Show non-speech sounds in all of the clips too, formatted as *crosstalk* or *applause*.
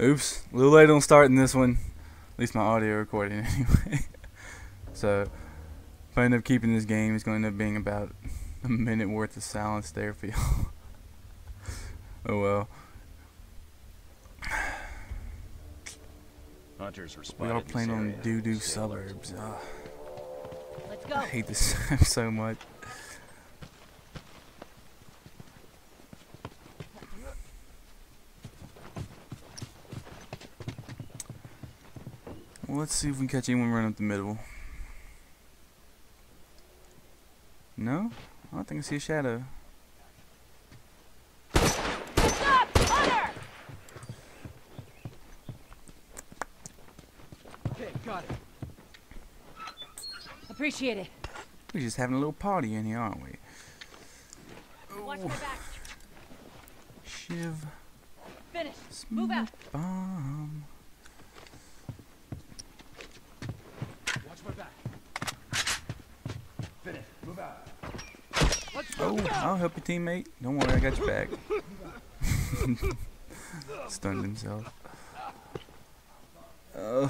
Oops, a little late on starting this one. At least my audio recording *laughs* anyway. so, if I end up keeping this game, it's going to end up being about a minute worth of silence there for y'all. *laughs* oh well. Hunters were We spotted are in playing on area. doo doo suburbs. Ugh, ah. Let's I hate this *laughs* map so much. Well, let's see if we can catch anyone running up the middle. No? I don't think I see a shadow. Stop! Hunter! Okay, got it. Appreciate it. We're just having a little party in here, aren't we? Watch my back. Shiv. Finish. Move out. Bomb. Watch my back. Finish. Move out. Let's go. Oh, I'll help you, teammate. Don't worry, I got your back. *laughs* Stunned himself. Uh.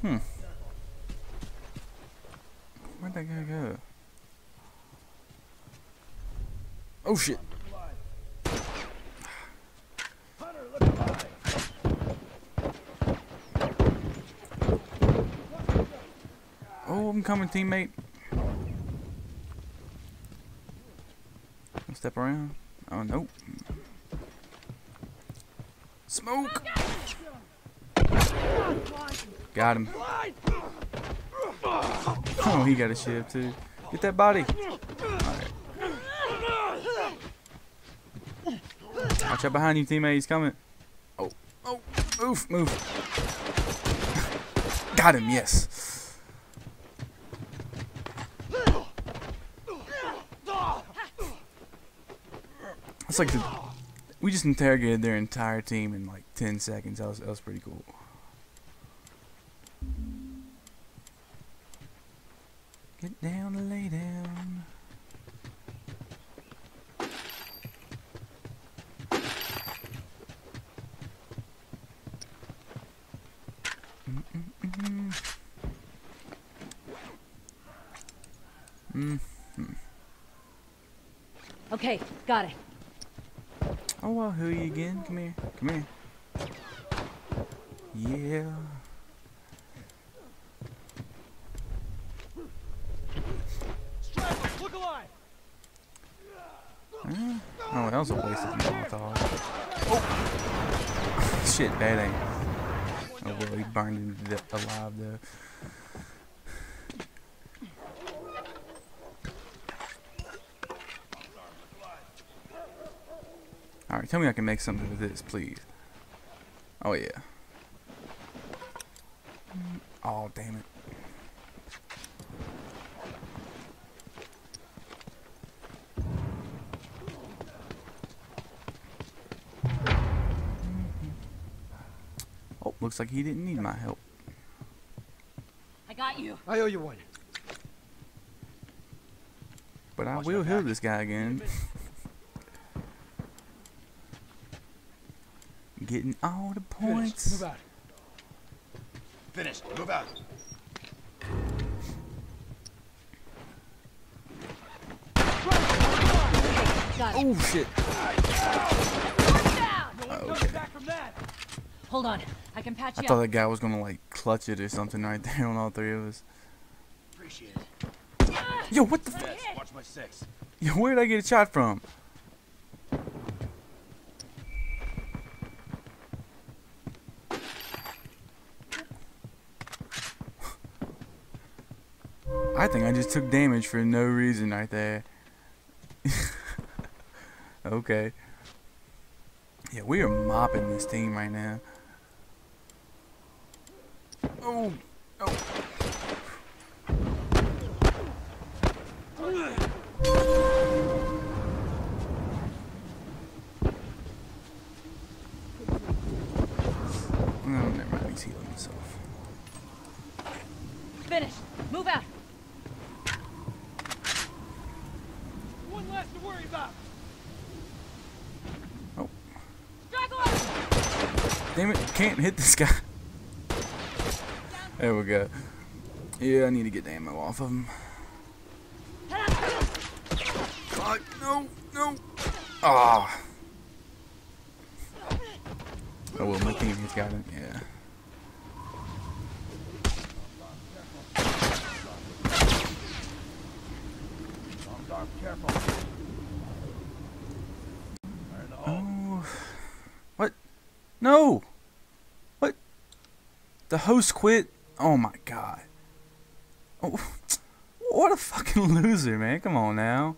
Hmm. Where'd that guy go? Oh shit. Oh, I'm coming, teammate. Step around. Oh, nope. Smoke! Got him. Oh, he got a shiv too. Get that body. Alright. Watch out behind you, teammate. He's coming. Oh, oh, move, move. *laughs* got him, yes. It's like the, we just interrogated their entire team in like 10 seconds. That was, that was pretty cool. Get down, lay down. Mm. Okay, got it. Oh, well, who are you again? Come here. Come here. Yeah. Look alive. Oh, that was a waste of Molotov. Oh! *laughs* Shit, that ain't. Oh, well, he burned him alive, though. Alright, tell me I can make something with this, please. Oh, yeah. Oh, damn it. Oh, looks like he didn't need my help. I got you. I owe you one. But I Watch will my heal this guy again. Getting all the Finish. points. Move out. Finish. Move out. Oh shit. Oh, okay. back from that. Hold on. I can patch I thought up. that guy was gonna like clutch it or something right there on all three of us. Appreciate it. Yo, what the? F Yes. Watch my six. Yo, where did I get a shot from? I think I just took damage for no reason right there. *laughs* okay. Yeah, we are mopping this team right now. Oh, oh. Oh, never mind. He's healing himself. Finish. Move out. One less to worry about. Straggle up. Damn it, can't hit this guy. There we go. Yeah, I need to get the ammo off of him. Fuck, no, no. Ah. Oh well, my teammate's got him, yeah. Oh. What? No! What? The host quit? Oh my god. Oh, *laughs* what a fucking loser, man. Come on now.